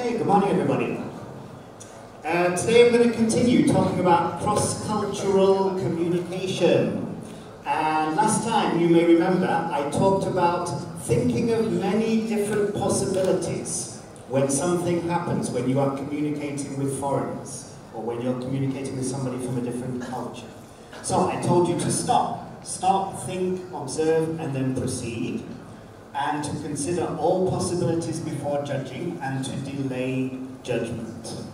Okay, good morning everybody. Uh, today I'm going to continue talking about cross-cultural communication. And last time, you may remember, I talked about thinking of many different possibilities when something happens, when you are communicating with foreigners, or when you're communicating with somebody from a different culture. So I told you to stop. Stop, think, observe, and then proceed and to consider all possibilities before judging and to delay judgment.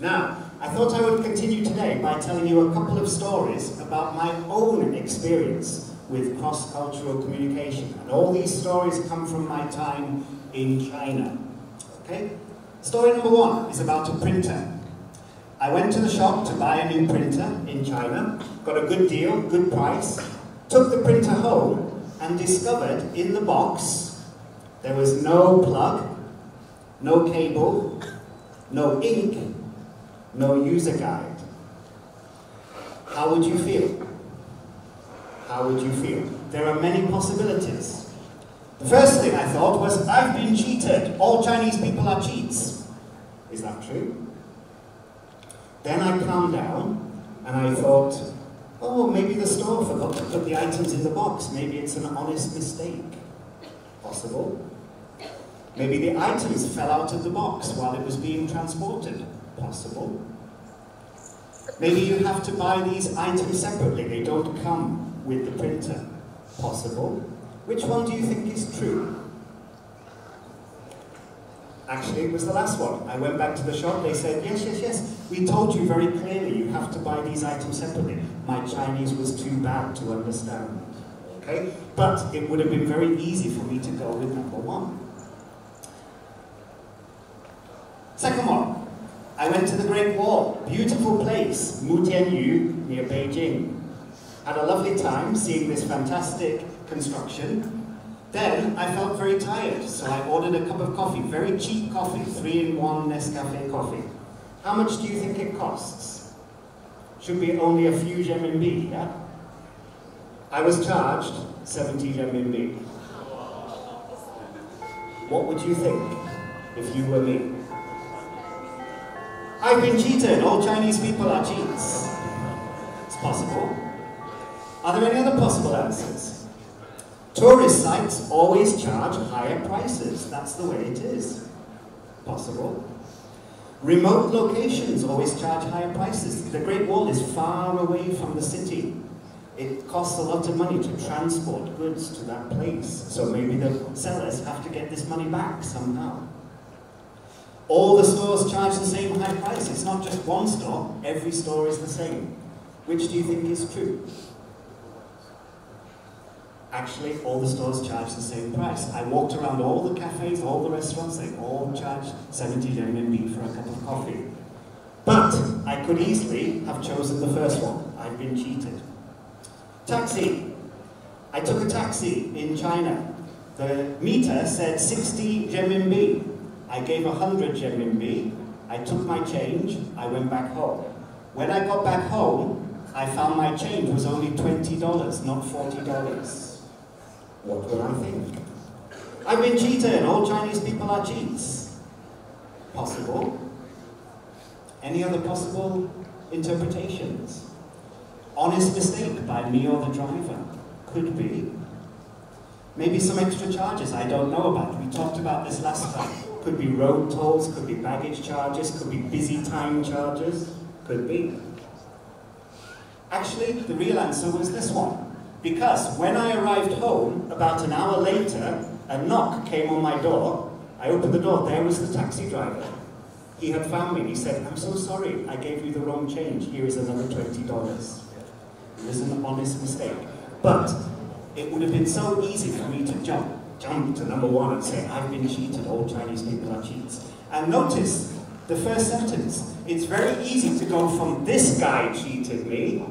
Now, I thought I would continue today by telling you a couple of stories about my own experience with cross-cultural communication. And all these stories come from my time in China. Okay? Story number one is about a printer. I went to the shop to buy a new printer in China, got a good deal, good price, took the printer home, and discovered in the box there was no plug, no cable, no ink, no user guide. How would you feel? How would you feel? There are many possibilities. The first thing I thought was, I've been cheated. All Chinese people are cheats. Is that true? Then I calmed down and I thought, maybe the store forgot to put the items in the box. Maybe it's an honest mistake. Possible. Maybe the items fell out of the box while it was being transported. Possible. Maybe you have to buy these items separately. They don't come with the printer. Possible. Which one do you think is true? Actually, it was the last one. I went back to the shop, they said, yes, yes, yes, we told you very clearly you have to buy these items separately. My Chinese was too bad to understand. Okay? But it would have been very easy for me to go with number one. Second one, I went to the Great Wall. Beautiful place, Mutianyu, near Beijing. Had a lovely time seeing this fantastic construction then I felt very tired, so I ordered a cup of coffee, very cheap coffee, three-in-one Nescafe coffee. How much do you think it costs? Should be only a few renminbi, yeah? I was charged 70 renminbi. What would you think if you were me? I've been cheated. All Chinese people are cheats. It's possible. Are there any other possible answers? Tourist sites always charge higher prices. That's the way it is. Possible. Remote locations always charge higher prices. The Great Wall is far away from the city. It costs a lot of money to transport goods to that place. So maybe the sellers have to get this money back somehow. All the stores charge the same high price. It's not just one store. Every store is the same. Which do you think is true? Actually, all the stores charge the same price. I walked around all the cafes, all the restaurants, they all charge 70 renminbi for a cup of coffee. But I could easily have chosen the first one. I've been cheated. Taxi. I took a taxi in China. The meter said 60 renminbi. I gave 100 renminbi. I took my change. I went back home. When I got back home, I found my change was only $20, not $40. What will I think? I've been cheated. All Chinese people are cheats. Possible. Any other possible interpretations? Honest mistake by me or the driver. Could be. Maybe some extra charges I don't know about. We talked about this last time. Could be road tolls, could be baggage charges, could be busy time charges. Could be. Actually, the real answer was this one. Because when I arrived home, about an hour later, a knock came on my door. I opened the door, there was the taxi driver. He had found me, he said, I'm so sorry, I gave you the wrong change, here is another $20. It was an honest mistake. But it would have been so easy for me to jump, jump to number one and say, I've been cheated, all Chinese people are cheats. And notice the first sentence. It's very easy to go from this guy cheated me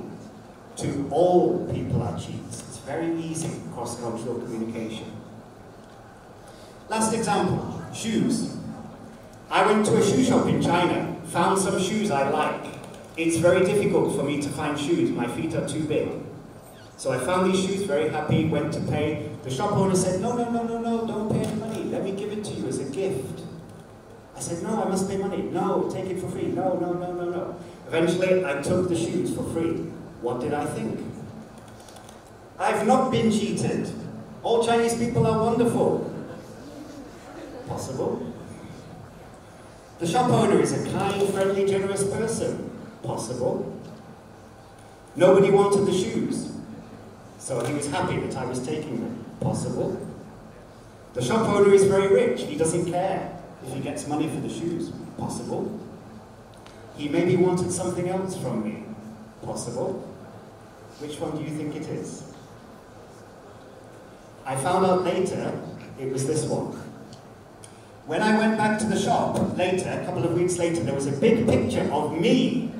to all people actually. It's very easy cross-cultural communication. Last example, shoes. I went to a shoe shop in China, found some shoes I like. It's very difficult for me to find shoes, my feet are too big. So I found these shoes, very happy, went to pay. The shop owner said, no, no, no, no, no, don't pay any money. Let me give it to you as a gift. I said, no, I must pay money. No, take it for free. No, no, no, no, no. Eventually, I took the shoes for free. What did I think? I've not been cheated. All Chinese people are wonderful. Possible. The shop owner is a kind, friendly, generous person. Possible. Nobody wanted the shoes, so he was happy that I was taking them. Possible. The shop owner is very rich. He doesn't care if he gets money for the shoes. Possible. He maybe wanted something else from me. Possible. Which one do you think it is? I found out later it was this one. When I went back to the shop later, a couple of weeks later, there was a big picture of me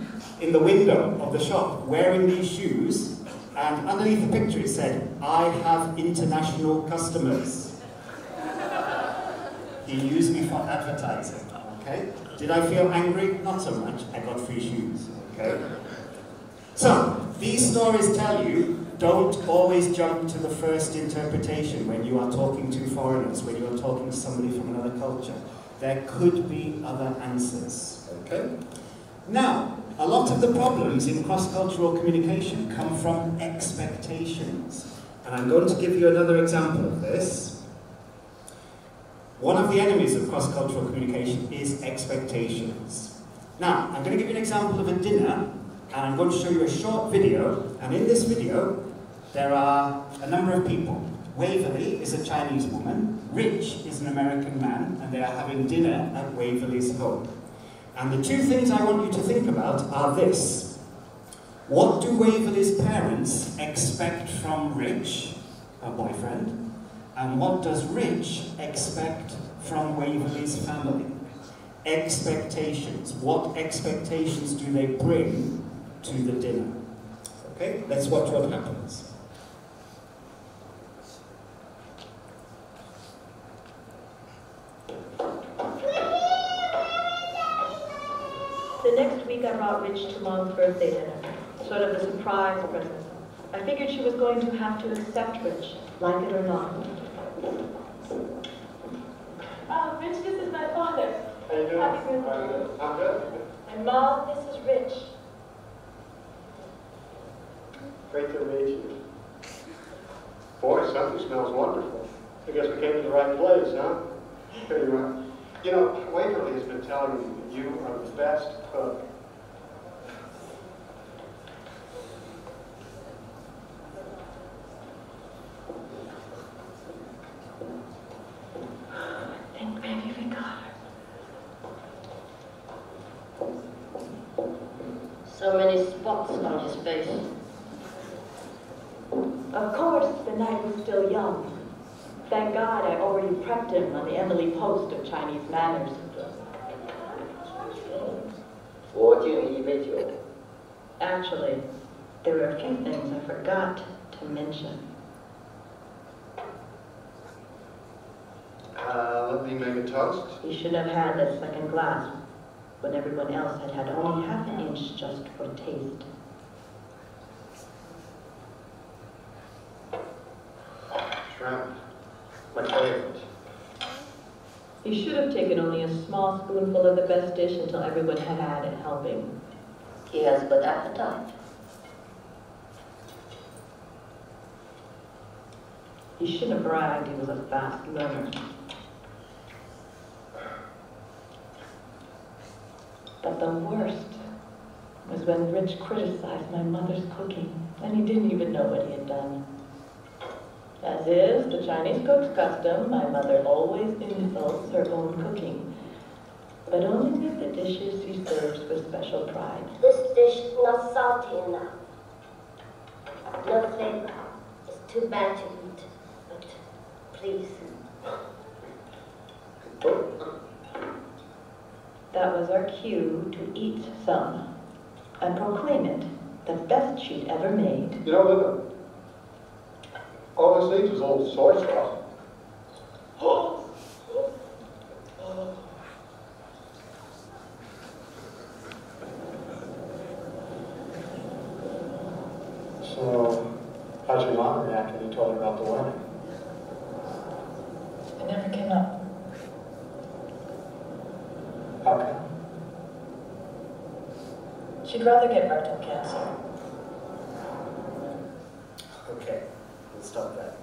in the window of the shop wearing these shoes, and underneath the picture it said, I have international customers. He used me for advertising, okay? Did I feel angry? Not so much. I got free shoes, okay? So, these stories tell you don't always jump to the first interpretation when you are talking to foreigners, when you are talking to somebody from another culture. There could be other answers. Okay? Now, a lot of the problems in cross-cultural communication come from expectations. And I'm going to give you another example of this. One of the enemies of cross-cultural communication is expectations. Now, I'm going to give you an example of a dinner and I'm going to show you a short video, and in this video, there are a number of people. Waverly is a Chinese woman, Rich is an American man, and they are having dinner at Waverly's home. And the two things I want you to think about are this. What do Waverly's parents expect from Rich, her boyfriend? And what does Rich expect from Waverly's family? Expectations. What expectations do they bring to the dinner. Okay, let's watch what happens. The next week I brought Rich to Mom's birthday dinner, sort of a surprise present. I figured she was going to have to accept Rich, like it or not. Oh, Rich, this is my father. How you doing? Happy birthday. I'm good. And Mom, this is Rich. Great to meet you. Boy, something smells wonderful. I guess we came to the right place, huh? Here you are. You know, Waverly has been telling me that you are the best cook. And maybe we got her. So many spots on his face. Of course, the night was still young. Thank God I already prepped him on the Emily Post of Chinese manners. 我敬一杯酒， Actually, there were a few things I forgot to mention. Uh, let me make a toast. He should have had that second glass when everyone else had had only half an inch just for taste. Taken only a small spoonful of the best dish until everyone had had a helping. he has but appetite. He shouldn't have bragged he was a fast learner. But the worst was when Rich criticized my mother's cooking, and he didn't even know what he had done. As is the Chinese cook's custom, my mother always insults her own cooking, but only with the dishes she serves with special pride. This dish is not salty enough. No flavor. It's too bad to eat. But please. That was our cue to eat some and proclaim it the best she'd ever made. You know, Linda, this needs is a soy sauce. So, how'd your mom react when you told her about the wedding? It never came up. How. She'd rather get rectal cancer. There.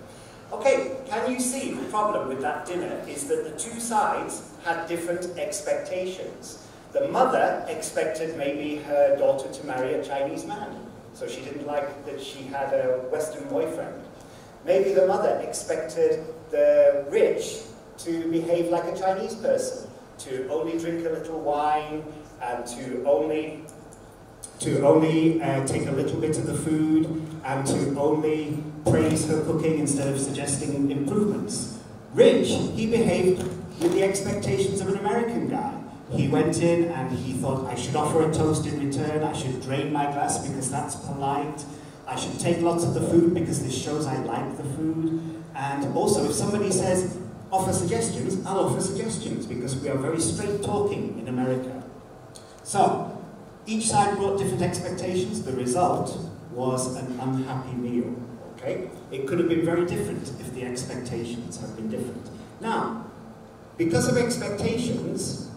Okay, can you see the problem with that dinner is that the two sides had different expectations. The mother expected maybe her daughter to marry a Chinese man, so she didn't like that she had a Western boyfriend. Maybe the mother expected the rich to behave like a Chinese person, to only drink a little wine and to only to only uh, take a little bit of the food and to only praise her cooking instead of suggesting improvements. Rich, he behaved with the expectations of an American guy. He went in and he thought, I should offer a toast in return, I should drain my glass because that's polite, I should take lots of the food because this shows I like the food. And also, if somebody says, offer suggestions, I'll offer suggestions because we are very straight talking in America. So, each side brought different expectations. The result was an unhappy meal. Okay? It could have been very different if the expectations had been different. Now, because of expectations,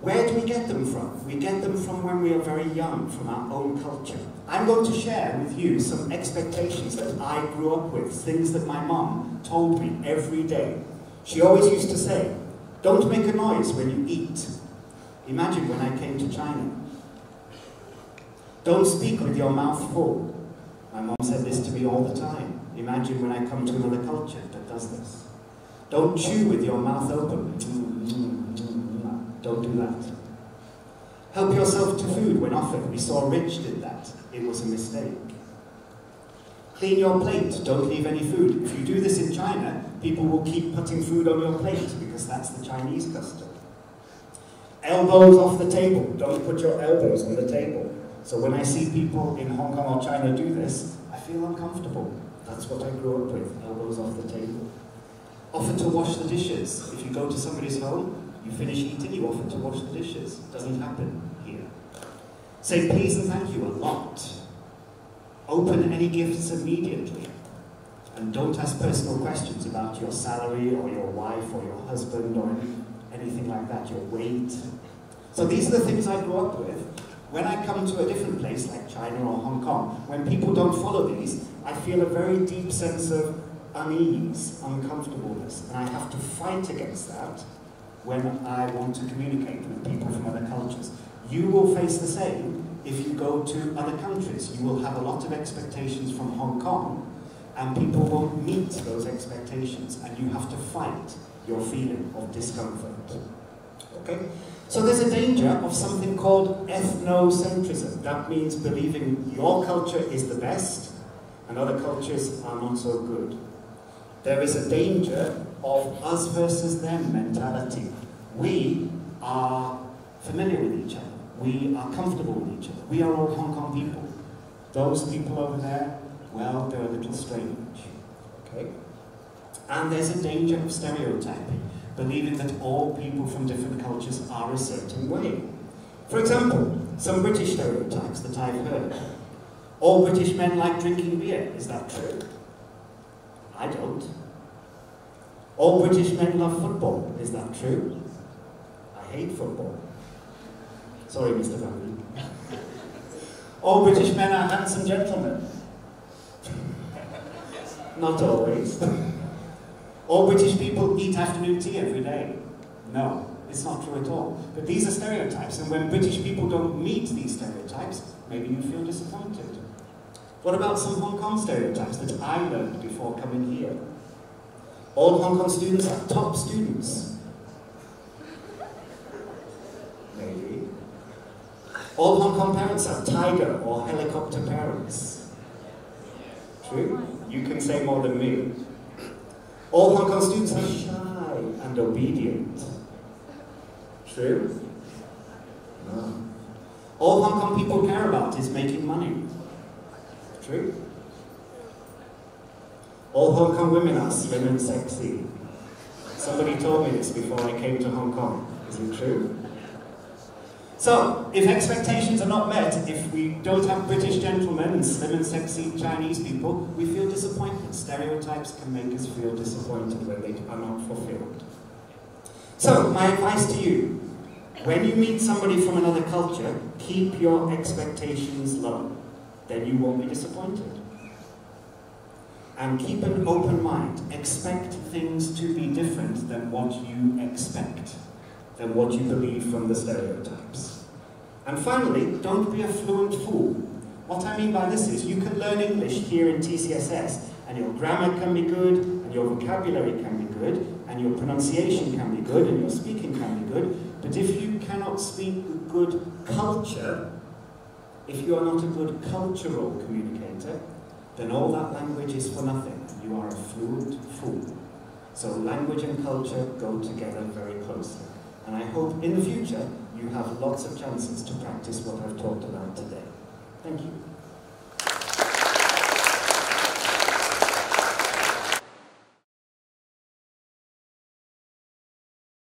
where do we get them from? We get them from when we are very young, from our own culture. I'm going to share with you some expectations that I grew up with, things that my mom told me every day. She always used to say, don't make a noise when you eat. Imagine when I came to China. Don't speak with your mouth full. My mom said this to me all the time. Imagine when I come to another culture that does this. Don't chew with your mouth open. Don't do that. Help yourself to food when offered. We saw Rich did that. It was a mistake. Clean your plate. Don't leave any food. If you do this in China, people will keep putting food on your plate because that's the Chinese custom. Elbows off the table. Don't put your elbows on the table. So when I see people in Hong Kong or China do this, I feel uncomfortable. That's what I grew up with, elbows off the table. Offer to wash the dishes. If you go to somebody's home, you finish eating, you offer to wash the dishes. Doesn't happen here. Say please and thank you a lot. Open any gifts immediately. And don't ask personal questions about your salary or your wife or your husband or anything like that, your weight. So these are the things I grew up with. When I come to a different place like China or Hong Kong, when people don't follow these, I feel a very deep sense of unease, uncomfortableness, and I have to fight against that when I want to communicate with people from other cultures. You will face the same if you go to other countries. You will have a lot of expectations from Hong Kong, and people won't meet those expectations, and you have to fight your feeling of discomfort. Okay? So there's a danger of something called ethnocentrism. That means believing your culture is the best and other cultures are not so good. There is a danger of us versus them mentality. We are familiar with each other. We are comfortable with each other. We are all Hong Kong people. Those people over there, well, they're a little strange. Okay? And there's a danger of stereotyping believing that all people from different cultures are a certain way. For example, some British stereotypes that I've heard. All British men like drinking beer, is that true? I don't. All British men love football, is that true? I hate football. Sorry, Mr. Van All British men are handsome gentlemen. Not always. All British people eat afternoon tea every day. No, it's not true at all. But these are stereotypes, and when British people don't meet these stereotypes, maybe you feel disappointed. What about some Hong Kong stereotypes that I learned before coming here? All Hong Kong students are top students. Maybe. All Hong Kong parents are tiger or helicopter parents. True? You can say more than me. All Hong Kong students are shy and obedient. True? No. All Hong Kong people care about is making money. True? All Hong Kong women are slim and sexy. Somebody told me this before I came to Hong Kong. Is it true? So, if expectations are not met, if we don't have British gentlemen and slim and sexy Chinese people, we feel disappointed. Stereotypes can make us feel disappointed when they are not fulfilled. So, my advice to you, when you meet somebody from another culture, Keep your expectations low, then you won't be disappointed. And keep an open mind. Expect things to be different than what you expect, than what you believe from the stereotypes. And finally, don't be a fluent fool. What I mean by this is you can learn English here in TCSS, and your grammar can be good, and your vocabulary can be good, and your pronunciation can be good, and your speaking can be good, but if you cannot speak good culture, if you are not a good cultural communicator, then all that language is for nothing. You are a fluent fool. So language and culture go together very closely. And I hope in the future you have lots of chances to practice what I've talked about today. Thank you.